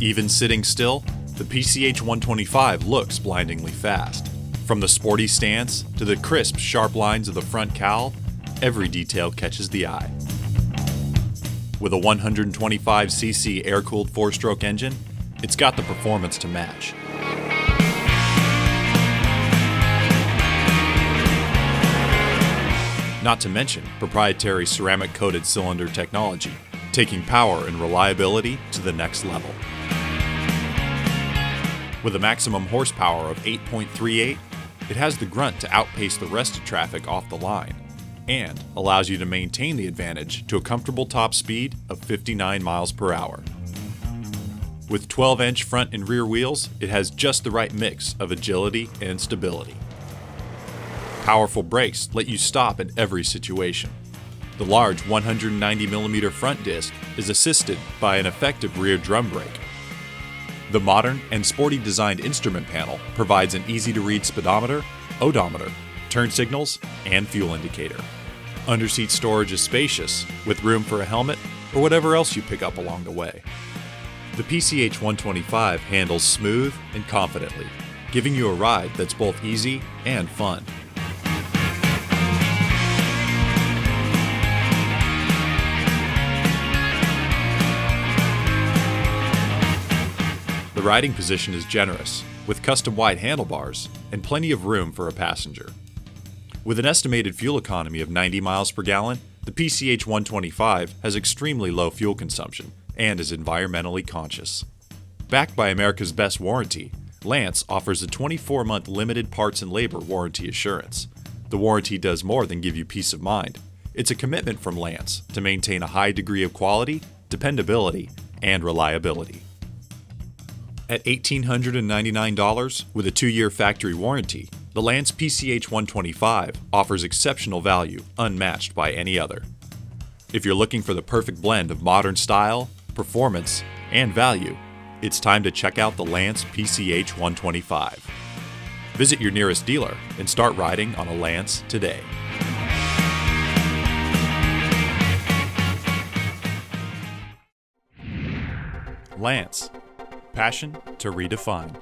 Even sitting still, the PCH 125 looks blindingly fast. From the sporty stance to the crisp, sharp lines of the front cowl, every detail catches the eye. With a 125cc air cooled four stroke engine, it's got the performance to match. Not to mention proprietary ceramic coated cylinder technology, taking power and reliability to the next level. With a maximum horsepower of 8.38, it has the grunt to outpace the rest of traffic off the line and allows you to maintain the advantage to a comfortable top speed of 59 miles per hour. With 12 inch front and rear wheels, it has just the right mix of agility and stability. Powerful brakes let you stop in every situation. The large 190mm front disc is assisted by an effective rear drum brake. The modern and sporty designed instrument panel provides an easy to read speedometer, odometer, turn signals, and fuel indicator. Underseat storage is spacious, with room for a helmet or whatever else you pick up along the way. The PCH 125 handles smooth and confidently, giving you a ride that's both easy and fun. Riding position is generous, with custom wide handlebars and plenty of room for a passenger. With an estimated fuel economy of 90 miles per gallon, the PCH 125 has extremely low fuel consumption and is environmentally conscious. Backed by America's best warranty, Lance offers a 24 month limited parts and labor warranty assurance. The warranty does more than give you peace of mind. It's a commitment from Lance to maintain a high degree of quality, dependability, and reliability. At $1,899 with a two year factory warranty, the Lance PCH 125 offers exceptional value unmatched by any other. If you're looking for the perfect blend of modern style, performance, and value, it's time to check out the Lance PCH 125. Visit your nearest dealer and start riding on a Lance today. Lance, passion to redefine.